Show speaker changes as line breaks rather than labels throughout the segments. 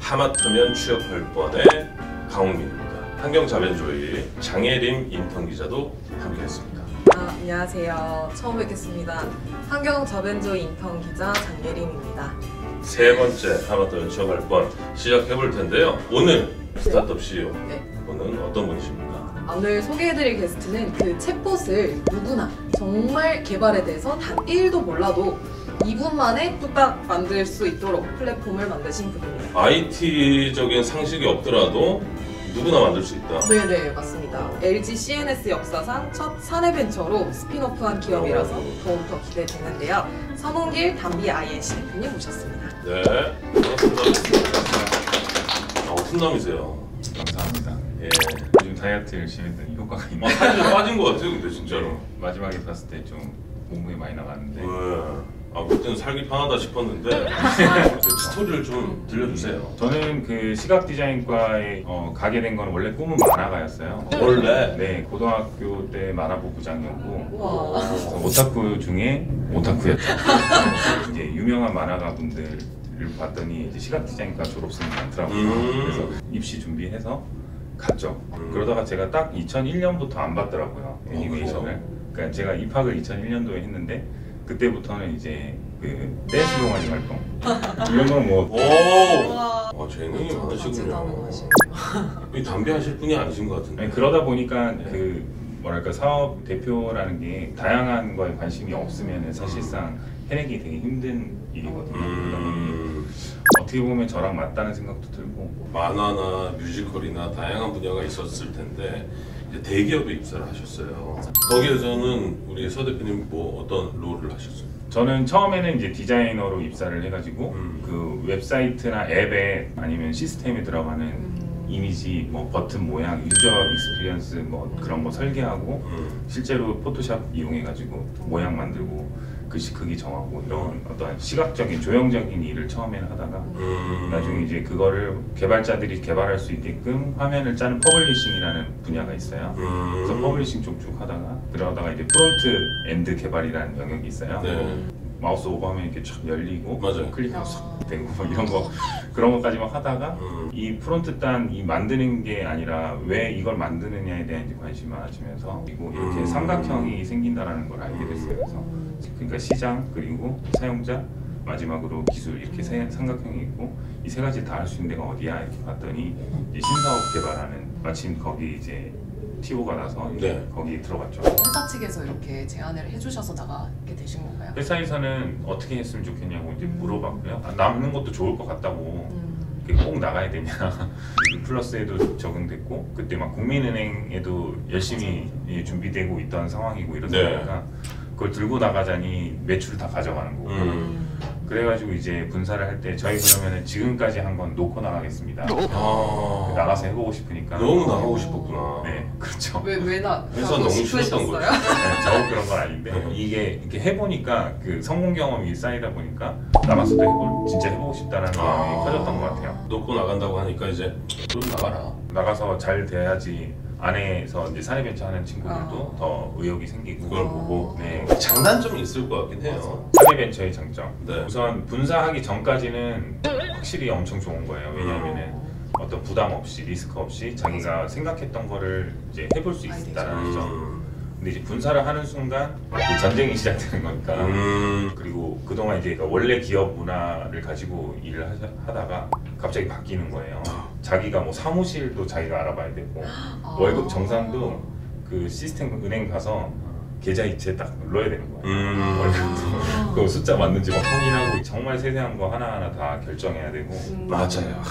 하마터면 취업할 뻔의 강홍민입니다. 환경자변조의 장혜림 인턴 기자도 함께했습니다.
아, 안녕하세요. 처음 뵙겠습니다. 환경저변조 인턴 기자 장예림입니다.
세 번째 하마터면 취업할 뻔 시작해볼 텐데요. 오늘 스타트업 CEO
네.
분은 어떤 분이십니까?
오늘 소개해드릴 게스트는 그 챗봇을 누구나 정말 개발에 대해서 단 1도 몰라도 2분 만에 뚝딱 만들 수 있도록 플랫폼을 만드신 분입니다.
IT적인 상식이 없더라도 누구나 만들 수 있다.
네네 맞습니다. LG CNS 역사상 첫 사내 벤처로 스피노프한 기업이라서 더욱더 기대되는데요. 서문길 담비 INC 대표님 모셨습니다.
네, 반갑습니다. 아, 훈남이세요.
감사합니다.
예.
요즘 다이어트 열심히 했더니 효과가 있네.
아, 살이 좀 빠진 것 같아요, 근데 진짜로.
마지막에 봤을 때 좀 몸무게 많이 나갔는데
네. 아, 그때는 살기 편하다 싶었는데 그 스토리를 좀 들려주세요.
저는 그 시각 디자인과에 어, 가게 된 건 원래 꿈은 만화가였어요.
원래?
네, 고등학교 때 만화부 부장이었고
와.
그래서 오타쿠 중에 오타쿠였죠. 이제 유명한 만화가 분들 을 봤더니 이제 시각 디자인과 졸업생이 많더라고요.
음.
그래서 입시 준비해서 갔죠.
음.
그러다가 제가 딱 2001년부터 안 봤더라고요
어,
애니메이션을. 그러니까 제가 입학을 2001년도에 했는데 그때부터는 이제 그 댄스 동아리 활동 이런 건뭐
오!
와.
아, 재능이 많으시군요.
대단하시네요.
이 담배 하실 분이 아니신 것 같은데.
아니, 그러다 보니까
네.
그 뭐랄까 사업 대표라는 게 다양한 거에 관심이 없으면 사실상 해내기 되게 힘든 일이거든요.
음,
어떻게 보면 저랑 맞다는 생각도 들고
만화나 뮤지컬이나 다양한 분야가 있었을 텐데 이제 대기업에 입사를 하셨어요. 거기에서는 우리 서 대표님 뭐 어떤 role을 하셨어요?
저는 처음에는 이제 디자이너로 입사를 해가지고
음.
그 웹사이트나 앱에 아니면 시스템에 들어가는
음.
이미지, 뭐 버튼 모양, user experience 뭐 그런 거 설계하고
음.
실제로 Photoshop 이용해가지고 모양 만들고 글씨 크기 정하고 이런 어떤 시각적인 조형적인 일을 처음에는 하다가
음.
나중에 이제 그거를 개발자들이 개발할 수 있게끔 화면을 짜는 publishing이라는 분야가 있어요.
음.
그래서 publishing 쪽 쭉 하다가 들어가다가 이제 front end 개발이라는 영역이 있어요.
네.
마우스 오버하면 이렇게 쫙 열리고
맞아요.
클릭하면 싹 되고 뭐 이런 거 그런 것까지만 하다가
음.
이 front단이 만드는 게 아니라 왜 이걸 만드느냐에 대한 이제 관심이 많아지면서 그리고 이렇게
음.
삼각형이 생긴다라는 걸 알게 됐어요. 그래서 그러니까 시장 그리고 사용자 마지막으로 기술 이렇게 세 삼각형이 있고 이 세 가지 다 할 수 있는 데가 어디야 이렇게 봤더니 이제 신사업 개발하는 마침 거기 이제 TO가 나서 이제
네.
거기 들어갔죠.
회사 측에서 이렇게 제안을 해주셔서 나가게 되신 건가요?
회사에서는 어떻게 했으면 좋겠냐고 이제 물어봤고요. 아, 남는 것도 좋을 것 같다고
음,
그게 꼭 나가야 되냐. 플러스에도 적용됐고 그때 막 국민은행에도 열심히 예, 준비되고 있던 상황이고 이러다
네.
보니까 그걸 들고 나가자니 매출을 다 가져가는 거고
음.
그래가지고 이제 분사를 할 때 저희 그러면은 지금까지 한 건 놓고 나가겠습니다.
아.
나가서 해보고 싶으니까
너무 나가고 싶었구나.
네 그렇죠.
왜, 왜 나, 가고
너무? 싫었던 거죠.
네, 저 그런 건 아닌데
네.
이게 이렇게 해보니까 그 성공 경험이 쌓이다 보니까 나가서도 해볼 진짜 해보고 싶다는 마음이
아.
커졌던 것 같아요.
놓고 나간다고 하니까 이제 좀 나가라.
나가서 잘 돼야지 안에서 이제 사내벤처 하는 친구들도
아.
더 의욕이 생기고
그걸 보고
네
장단점이 있을 것 같긴 해요.
사내벤처의 장점
네.
우선 분사하기 전까지는 확실히 엄청 좋은 거예요 왜냐하면은 어떤 부담 없이 리스크 없이 자기가 생각했던 거를 이제 해볼 수. 있다는 점
음.
근데 이제 분사를 하는 순간 그 전쟁이 시작되는 거니까
음.
그리고 그동안 이제 원래 기업 문화를 가지고 일을 하다가 갑자기 바뀌는 거예요. 자기가 뭐 사무실도 자기가 알아봐야 되고
아.
월급 정산도 그 시스템 은행 가서 계좌 이체 딱 눌러야 되는 거예요.
음.
월급도 그 숫자 맞는지 막 확인하고 정말 세세한 거 하나하나 다 결정해야 되고
음.
맞아요.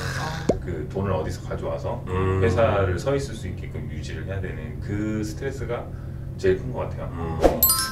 그 돈을 어디서 가져와서
음.
회사를 서 있을 수 있게끔 유지를 해야 되는 그 스트레스가 제일 큰 것 같아요.
음.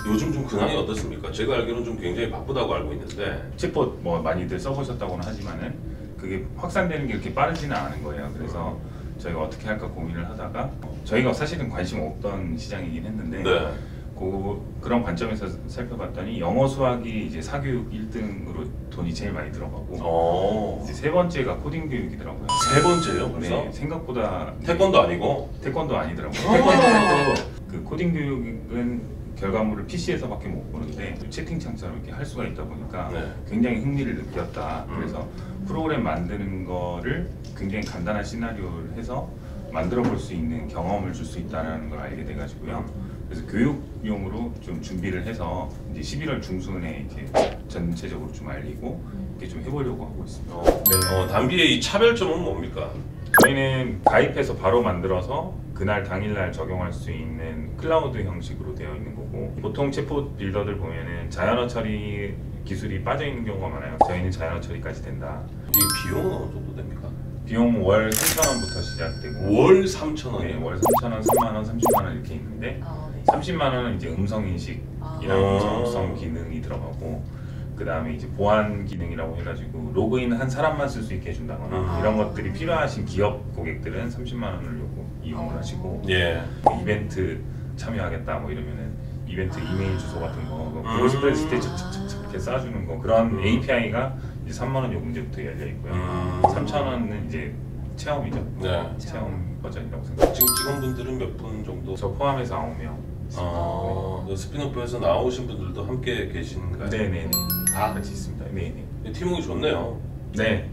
요즘 좀 근황이 어떻습니까? 제가 알기로는 좀 굉장히 바쁘다고 알고 있는데
챗봇 뭐 많이들 써보셨다고는 하지만은 그게 확산되는 게 그렇게 빠르지는 않은 거예요. 그래서 저희가 어떻게 할까 고민을 하다가 저희가 사실은 관심 없던 시장이긴 했는데
네.
그, 그런 관점에서 살펴봤더니 영어 수학이 이제 사교육 1등으로 돈이 제일 많이 들어가고
어.
이제 세 번째가 코딩 교육이더라고요.
세 번째요, 벌써?
네, 생각보다
태권도 아니고
태권도 아니더라고요. 태권도도 그 코딩 교육은 결과물을 PC에서밖에 못 보는데 채팅창처럼 이렇게 할 수가 있다 보니까
네.
굉장히 흥미를 느꼈다.
음.
그래서 프로그램 만드는 거를 굉장히 간단한 시나리오를 해서 만들어 볼 수 있는 경험을 줄 수 있다는 걸 알게 돼가지고요. 그래서 교육용으로 좀 준비를 해서 이제 11월 중순에 이제 전체적으로 좀 알리고 이렇게 좀 해보려고 하고 있습니다.
어, 어, 담비의 이 차별점은 뭡니까?
저희는 가입해서 바로 만들어서 그날 당일날 적용할 수 있는 클라우드 형식으로 되어 있는 거고 보통 챗봇 빌더들 보면은 자연어 처리 기술이 빠져 있는 경우가 많아요. 저희는 자연어 처리까지 된다.
이 비용은 어느 정도 됩니까?
비용 월 3,000원부터 시작되고
월 3천 원이요.
네, 월 3,000원, 3만 원, 30만 원 이렇게 있는데
아, 네.
30만 원은 이제 음성 인식이랑
아.
음성 기능이 들어가고 그 다음에 이제 보안 기능이라고 해가지고 로그인 한 사람만 쓸 수 있게 해준다거나
음.
이런 것들이 필요하신 기업 고객들은 30만 원을 요구 이용을
어.
하시고
예.
이벤트 참여하겠다 뭐 이러면은 이벤트
아.
이메일 주소 같은 거
음.
그거 스프레드시트에 착착착착 이렇게 쏴주는 거 그런 API가 이제 3만 원 요금제부터 열려 있고요.
음.
3천 원은 이제 체험이죠.
네.
체험 버전이라고 생각.
지금 직원분들은 몇 분 정도?
저 포함해서 9명.
아, 그 spin-off에서 나오신 분들도 함께 계신가요?
네네네.
다?
같이 있습니다. 네네.
팀워크 좋네요.
네.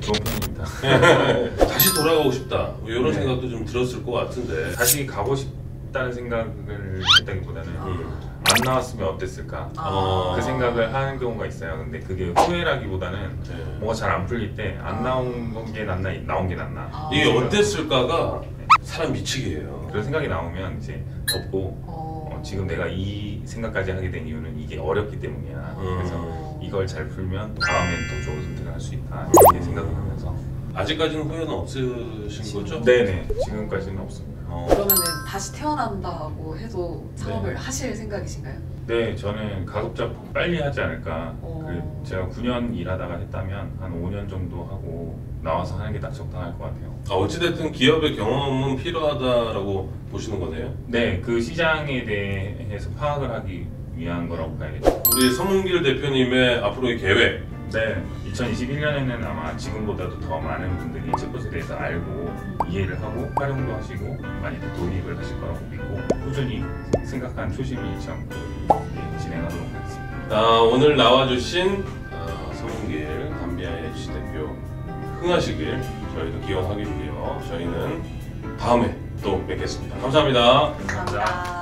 좋은 편 입니다.
다시 돌아가고 싶다. 뭐 이런
네.
생각도 좀 들었을 것 같은데.
다시 가고 싶다는 생각을 했다기보다는
음.
안 나왔으면 어땠을까
어.
그 생각을 하는 경우가 있어요. 근데 그게 후회라기보다는
네.
뭐가 잘 안 풀릴 때 안 나온 게 낫나 나온 게 낫나
아.
이게 어땠을까가 사람 미치게 해요.
그런 생각이 나오면 이제 덮고
어,
어, 지금 내가 이 생각까지 하게 된 이유는 이게 어렵기 때문이야.
음.
그래서 이걸 잘 풀면 다음엔 더 좋은 선택을 할 수 있다 이렇게 생각을 하면서
아직까지는 후회는 없으신 거죠?
네네 지금까지는 없습니다.
어.
그러면은 다시 태어난다고 해도 창업을
네.
하실 생각이신가요?
네, 저는 가급적 빨리 하지 않을까.
어.
그 제가 9년 일하다가 했다면 한 5년 정도 하고 나와서 하는 게 딱 적당할 것 같아요.
아, 어찌됐든 기업의 경험은 필요하다라고 보시는 거네요.
네, 그 시장에 대해서 파악을 하기 위한 거라고 봐야겠죠.
우리 성문길 대표님의 앞으로의 계획.
네, 2021년에는 아마 지금보다도 더 많은 분들이 챗봇에 대해서 알고 이해를 하고 활용도 하시고 많이 더 도입을 하실 거라고 믿고 꾸준히 생각한 초심이 않고 예, 진행하도록 하겠습니다.
아, 오늘 나와주신 아, 성문길 담비아의 시 대표 흥하시길 저희도 기원하겠고요. 저희는 다음에 또 뵙겠습니다. 감사합니다.
감사합니다.